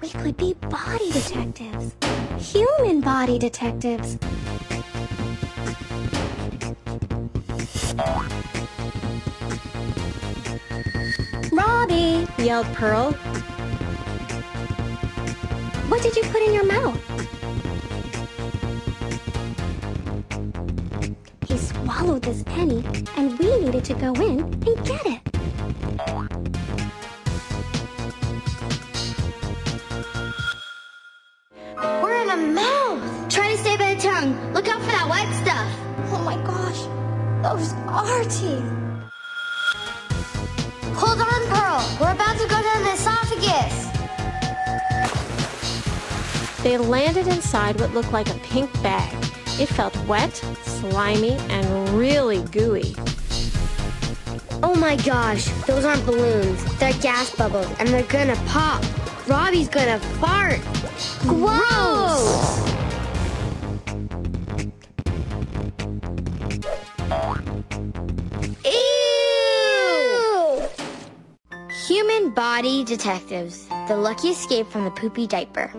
We could be body detectives. Human body detectives. Robbie, yelled Pearl. What did you put in your mouth? He swallowed this penny, and we needed to go in and get it. Those are teeth. Hold on, Pearl. We're about to go down the esophagus. They landed inside what looked like a pink bag. It felt wet, slimy, and really gooey. Oh my gosh, those aren't balloons. They're gas bubbles, and they're gonna pop. Robbie's gonna fart. Gross! Body detectives. The lucky escape from the poopy diaper.